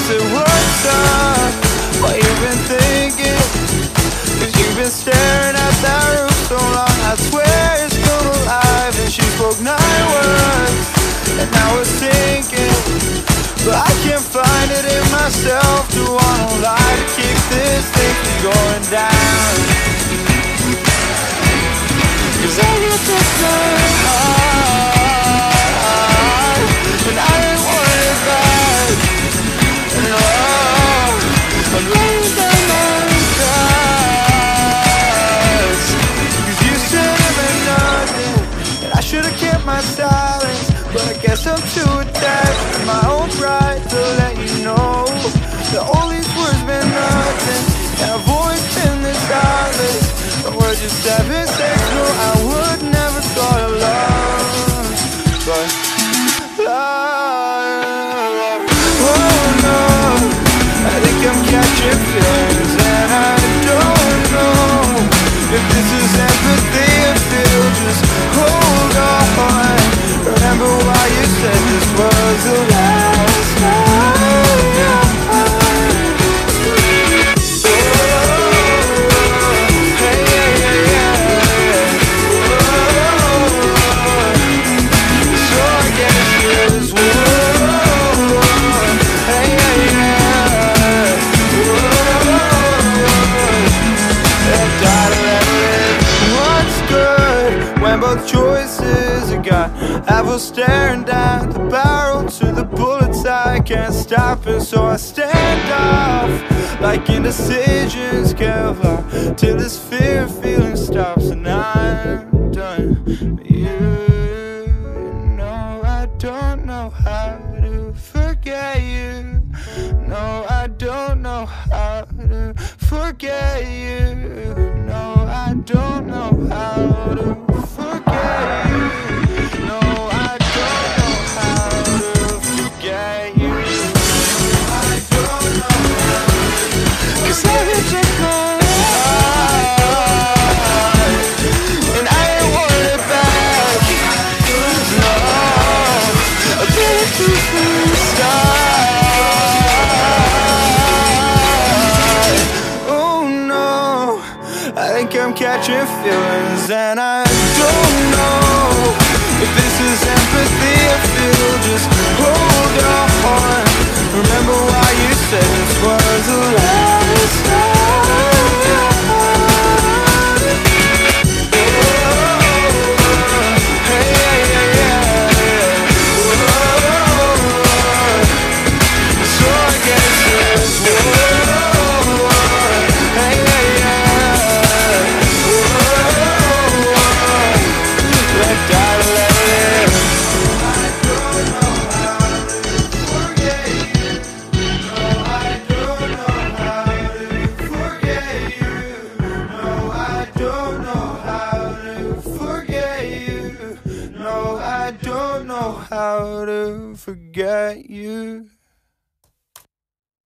said, what's up? What you been thinking? Cause you've been staring at that roof so long I swear it's come alive And she spoke nine words And now it's sinking But I can't find it in myself To wanna lie to keep this thing from going down Cause I get this so should've kept my silence But I guess I'm too attached to my own pride To let you know both choices are got Apples staring down the barrel to the bullets I can't stop and so I stand off like indecisions Kevlar till this fear of feeling stops and I'm done. You know I don't know how to forget you. No, I don't know how to forget you. No, I don't know how to think I'm feelings And I don't know If this is empathy or feel. Just hold on don't know how to forget you.